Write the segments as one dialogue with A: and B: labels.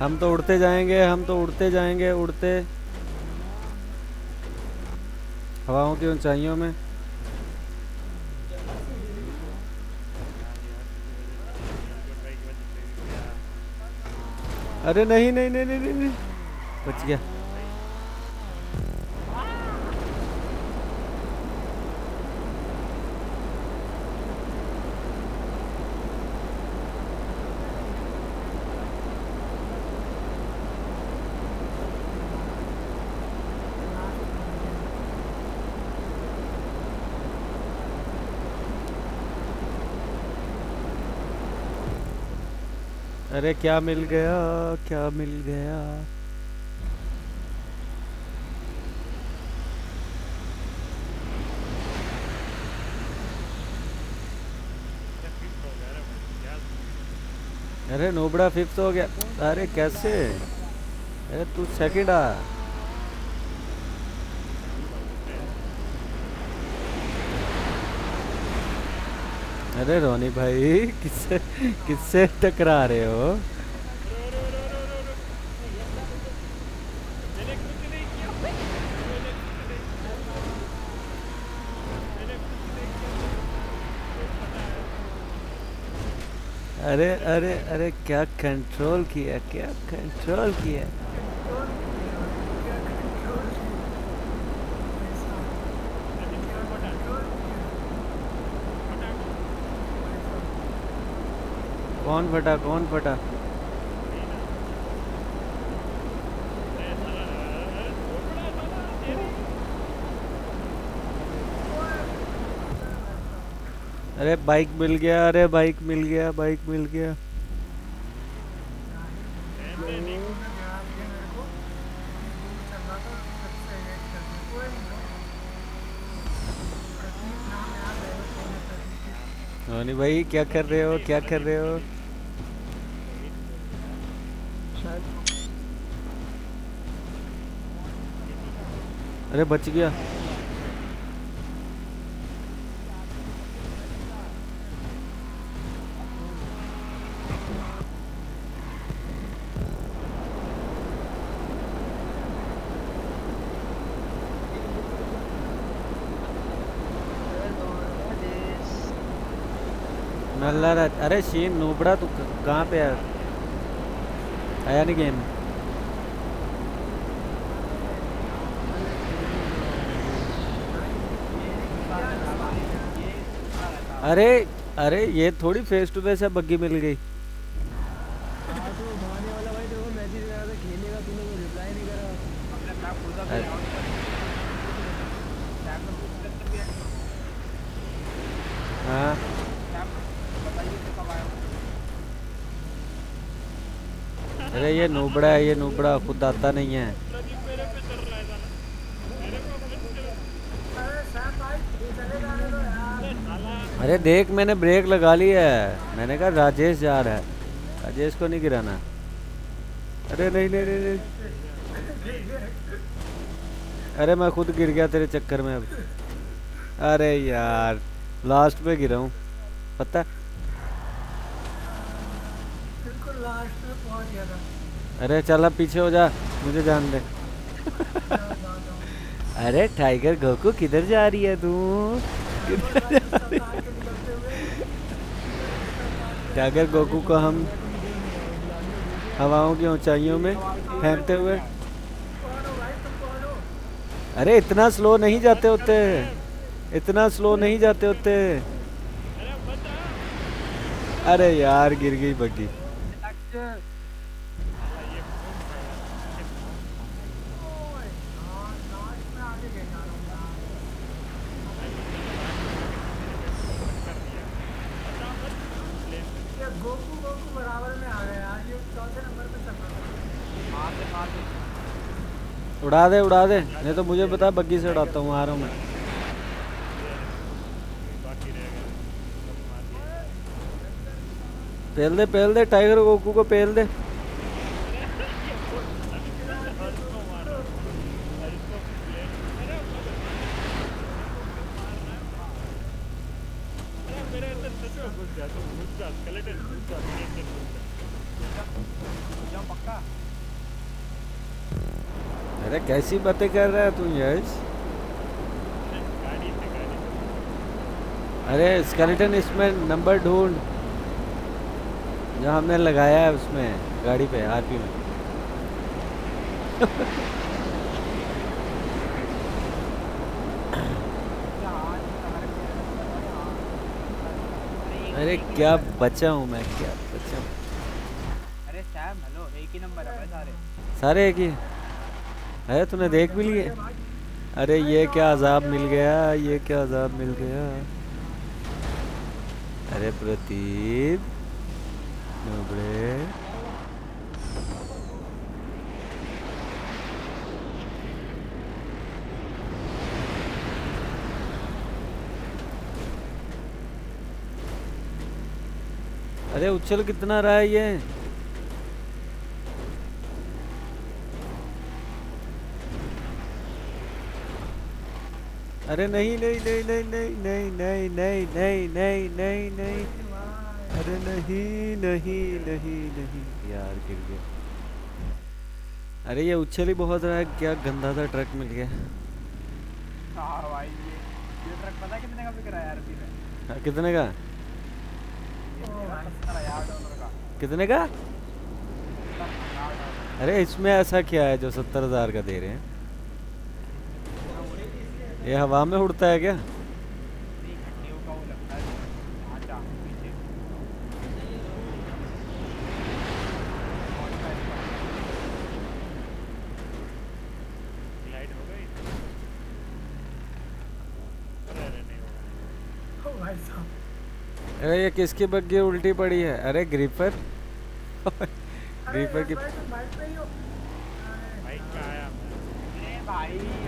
A: हम तो उड़ते जाएँगे, हम तो उड़ते जाएँगे, उड़ते। हवाओं की ऊंचाइयों में। अरे नहीं नहीं नहीं नहीं नहीं। बच गया। अरे क्या मिल गया, क्या मिल गया? अरे नोबड़ा फिफ्थ हो गया। अरे कैसे? अरे तू सेकंड आ। अरे रोनी भाई, किससे किससे टकरा रहे हो? अरे अरे अरे, क्या कंट्रोल किया, क्या कंट्रोल किया? कौन फटा कौन फटा? अरे बाइक मिल गया, अरे बाइक मिल गया बाइक मिल गया। भाई, क्या कर रहे हो, क्या कर रहे हो? अरे बच गया। अरे शीन नूबड़ा तू कहाँ पे है? आया नहीं गेम अरे अरे, ये थोड़ी फेस टू फेस है बग्गी मिल गई। हाँ। अरे, ये नूबड़ा है, ये नूबड़ा, खुद आता नहीं है। अरे देख मैंने ब्रेक लगा ली है। मैंने कहा राजेश जा रहा है। राजेश को नहीं गिराना। अरे नहीं नहीं नहीं, नहीं। अरे मैं खुद गिर गया तेरे चक्कर में अब। अरे यार लास्ट पे गिरा हूँ। पता अरे चल अब पीछे हो जा मुझे जान दे। अरे टाइगर गोकू किधर जा रही है तू? टाइगर गोकू को हम हवाओं की ऊंचाइयों में फेंकते हुए अरे इतना स्लो नहीं जाते होते। इतना स्लो नहीं जाते होते। अरे यार, गिर गई बग्गी
B: ये गोकू गोकू बराबर में आ गए आज ये चौथे नंबर पे चल रहा था
A: उड़ा दे उड़ा दे। नहीं तो मुझे पता बग्गी से उड़ाता हूँ आ रहा हूँ मैं। पहल दे पहल दे, टाइगर गोकू को पहल दे। कैसी बातें कर रहा है तू यश? अरे स्केलेटन इसमें नंबर ढूंढ। जो हमने लगाया है उसमें गाड़ी पे आरपी में?
C: अरे
A: क्या बचा हूँ मैं क्या बचा हूँ?
C: अरे सैम हेलो एक ही नंबर है सारे।
A: सारे एक ही? है तूने देख भी लिए? अरे ये क्या अजाब मिल गया, ये क्या अजाब मिल गया? अरे प्रतीत, नबड़े। अरे उछल कितना रहा है ये? अरे नहीं नहीं नहीं नहीं नहीं नहीं नहीं नहीं नहीं नहीं नहीं नहीं अरे नहीं नहीं नहीं नहीं यार गिर गया अरे ये उछल ही बहुत रहा है क्या गंदा सा ट्रक मिल गया
C: हाँ भाई ये ये ट्रक पता कितने का बिक रहा है यार अभी में
A: हाँ, कितने का अरे इसमें ऐसा क्या है जो सत्तर हज़ार का दे रहे हैं ये हवा में उड़ता है क्या
D: अरे
A: ये किसकी बग्घी उल्टी पड़ी है अरे ग्रीपर ग्रीपर की
B: भाई,
C: भाई,
B: भाई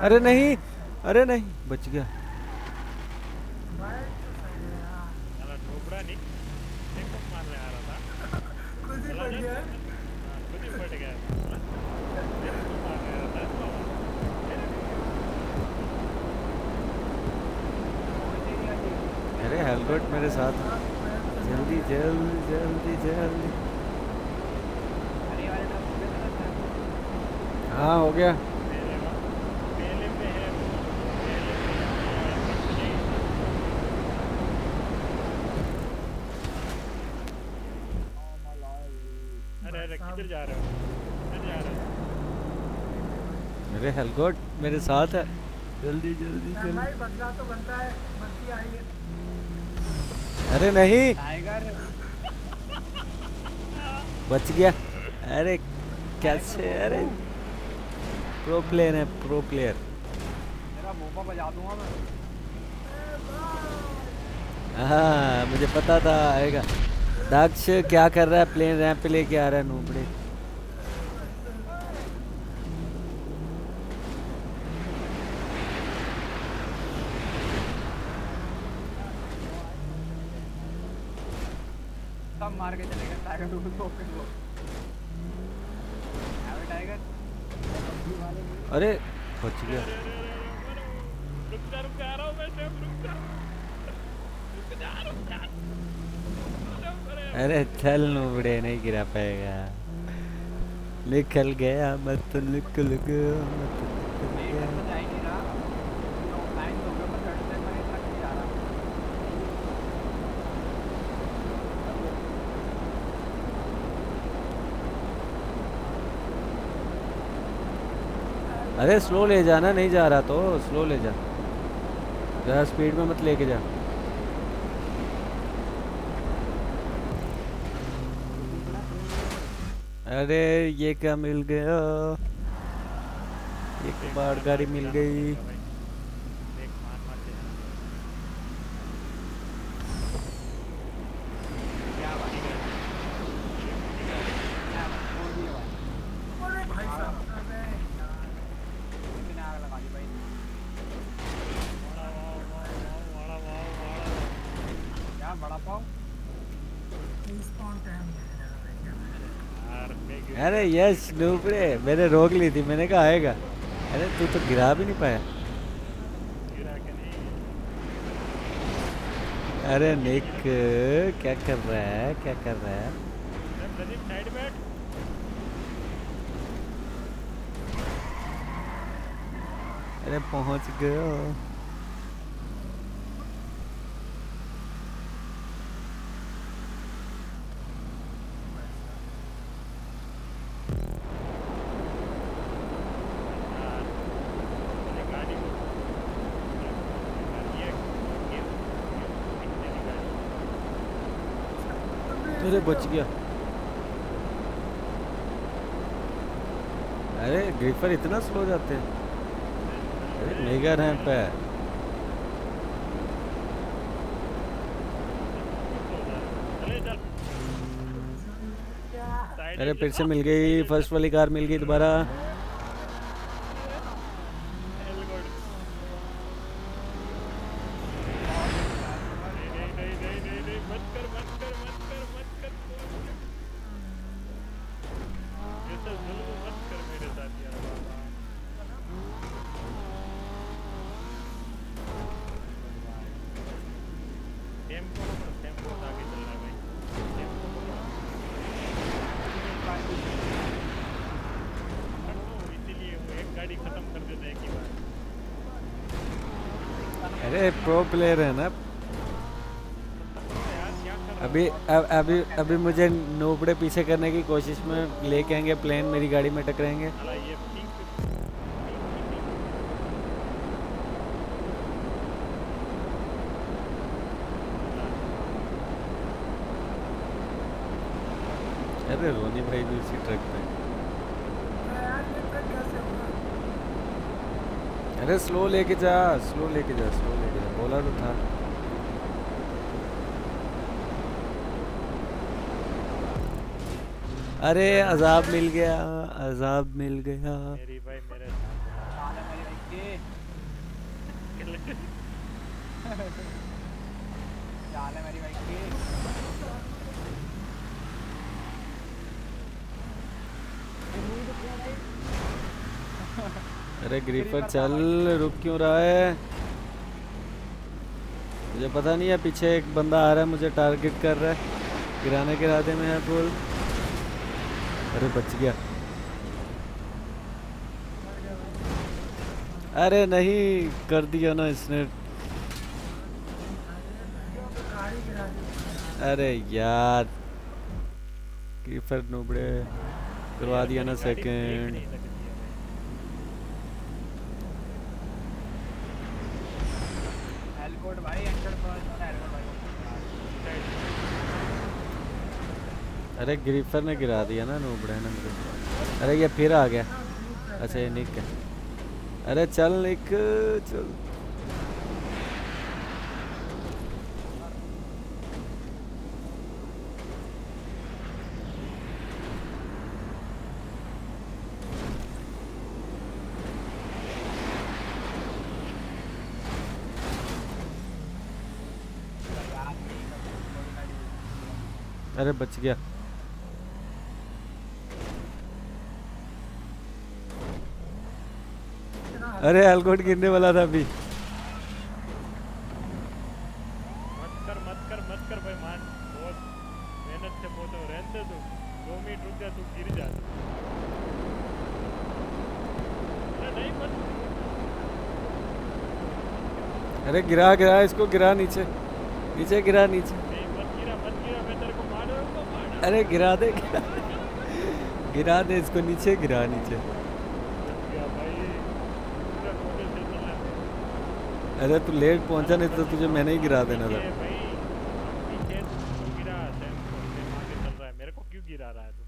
A: अरे नहीं अरे नहीं, बच गया। अरे हेलमेट मेरे साथ। जल्दी जल्दी जल्दी जल्दी।
C: हाँ
A: हो गया।
D: किधर जा रहे हो किधर जा रहे हो।
A: मेरे हेलकोट मेरे साथ है। जल्दी जल्दी जल्दी।
B: भाई बदला तो बनता है आई है।
A: अरे नहीं।
C: टाइगर।
A: बच गया। अरे कैसे? अरे प्रो प्लेयर है प्रो प्लेयर
C: मेरा मोपा बजा दूँगा मैं।
A: हाँ मुझे पता था आएगा। दक्ष क्या कर रहा है? प्लेन रैंप पे लेके आ रहा है नूबड़े।
C: मार के चले गए टाइगर टाइगर
A: अरे बच गया।
D: अरे
A: चल नुबड़े नहीं गिरा पाएगा। निकल गया, मत निकल गया, मत अरे स्लो ले जाना, नहीं जा रहा तो स्लो ले जा। ज़रा स्पीड में मत लेके जा। अरे ये क्या मिल गया? एक बार गाड़ी मिल गई
D: देख मार मार के
C: क्या भाई क्या बोल दिया भाई
B: अरे भाई साहब अबे यार
C: किसी ने आग लगा दी भाई
D: vada wow wow vada wow vada
C: क्या बड़ा पाव
B: रिस्पॉन्ड टाइम नहीं लगा भाई क्या
D: यार मैं गिर
A: अरे यस नूबड़े मैंने रोक ली थी, मैंने कहा आएगा। अरे, तू तो गिरा भी नहीं पाया। अरे निक क्या कर रहा है? क्या कर रहा है?
D: अरे,
A: पहुँच गयो
D: यार, मैंने गाड़ी को ये ये ये की गाड़ी
A: अरे बच गया। अरे ग्रीफर इतना स्लो जाते हैं। अरे, मेगा रैंप है। अरे, फिर से मिल गई फ़र्स्ट वाली कार मिल गई दोबारा
D: नहीं नहीं नहीं नहीं नहीं नहीं मत कर मत कर मत कर मत कर ये सब जुल्म मत कर मेरे साथ यार बाबा टेंपो पकड़ो, टेंपो से आगे चल रहा है भाई टेंपो पकड़ो। पकड़ लो, इसीलिए वो एक गाड़ी खत्म कर देता है एक ही बार
A: अरे प्रो प्लेयर है ना। अभी, अब, अभी अभी मुझे नोबड़े पीछे करने की कोशिश में लेके आएँगे प्लेन मेरी गाड़ी में टकराएँगे। अरे रोनी भाई भी उसी ट्रक पे
B: यार ये ट्रक कैसे हुआ
A: अरे स्लो लेके जा स्लो लेके जा स्लो लेके जा। बोला तो था। अरे अजाब मिल गया अजाब मिल गया।
D: मेरी भाई मेरे साथ।
C: साले मेरी
A: अरे ग्रीफर, चल, रुक क्यों रहा है? मुझे पता नहीं है, पीछे एक बंदा आ रहा है, मुझे टारगेट कर रहा है। गिराने के इरादे में है, फुल। अरे, बच गया। अरे, नहीं, कर दिया ना इसने। अरे, यार। नुबड़े, करवा दिया ना सेकंड
D: नहीं लगती है भाई।
C: एलकोड भाई एंटर पर एलकोड भाई
A: अरे ग्रीफर ने गिरा दिया ना नुबड़े ने मुझे अरे ये फिर आ गया। अच्छा ये निक है। अरे चल निक, चल। अरे बच गया। अरे एलकोट गिरने वाला था अभी।
D: मत कर मत कर मत कर भाई मान। बहुत मेहनत से पहुंचो रहने तू दो मिनट रुक जा तू गिर जा। अरे
A: गिरा गिरा इसको गिरा नीचे। नीचे गिरा नीचे।
D: मत गिरा मत गिरा मार
A: अरे गिरा दे। गिरा गिरा दे इसको नीचे गिरा नीचे
D: गया भाई पूरा कोने से चला
A: अरे तू लेट पहुँचा नहीं तो तुझे मैंने ही गिरा देना था
D: ये भाई पीछे तू गिरा सैम को सैम आगे चल रहा है मेरे को क्यों गिरा रहा है तू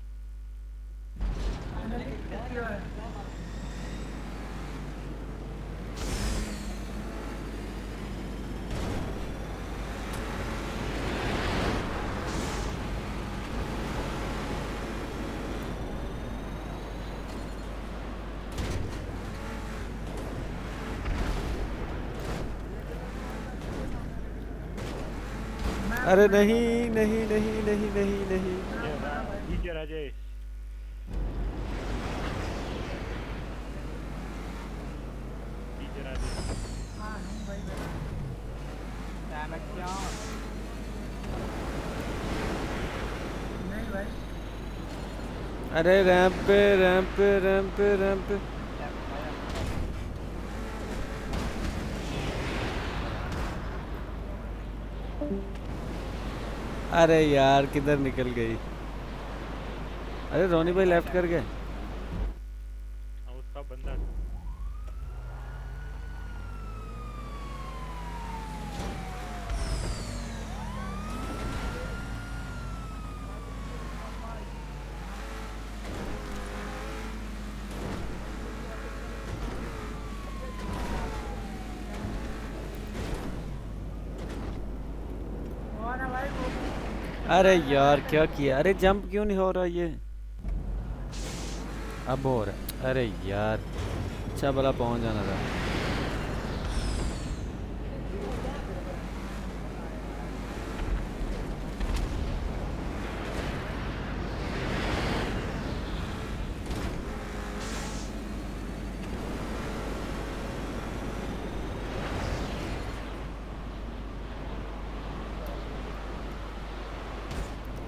A: अरे नहीं नहीं नहीं नहीं नहीं नहीं।
D: ठीक है राजेश।
A: अरे रैंप पे रैंप पे रैंप पे रैंप पे। अरे यार किधर निकल गई? अरे रोनी भाई लेफ़्ट कर गए।
D: हाँ, उसका बंदा
B: कौन है भाई गोकू
A: अरे यार, क्या किया? अरे जंप क्यों नहीं हो रहा ये? अब हो रहा है। अरे यार अच्छा भला पहुँच जाना था।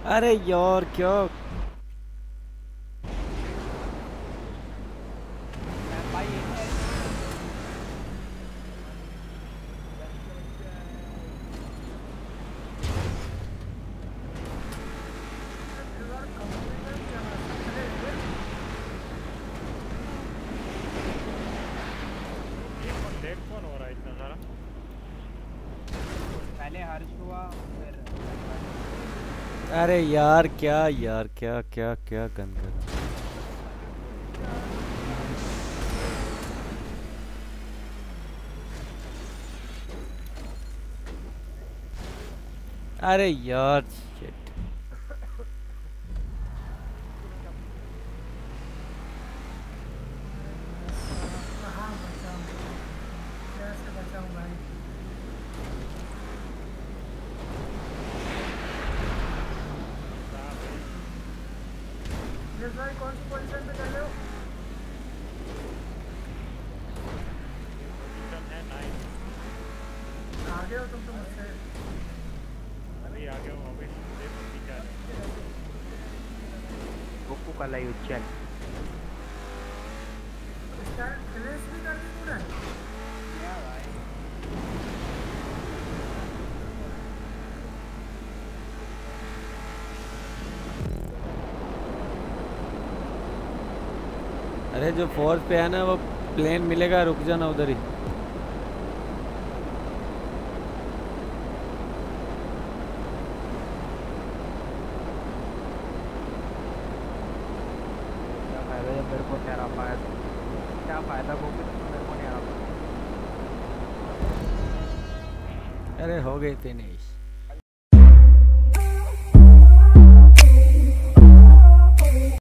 A: अरे यार क्या
C: Damn भाई ये है
B: रिवर कंप्लीट चला चले गए
D: ये कौन लेट कौन हो रहा है इतना सारा
C: पहले हर्ष हुआ फिर
A: अरे यार क्या यार क्या क्या क्या गंद अरे यार shit.
B: कहाँ बचाऊँ कैसे बचाऊँ भाई यस भाई कौन सी पोजीशन पे चल रहे हो
D: पोजीशन है नाइन
B: आगे हो तुम तो मुझसे
D: अभी आ गया हूँ अभी देखो पीछे आ रहे हैं।
C: क्या भाई
A: अरे, जो फोर्थ पे है ना, वो प्लेन मिलेगा, रुक जाना उधर ही
C: क्या फ़ायदा जब मेरे को नहीं आ रहा फ़ायदा क्या फ़ायदा गोकू जब मेरे थे नहीं।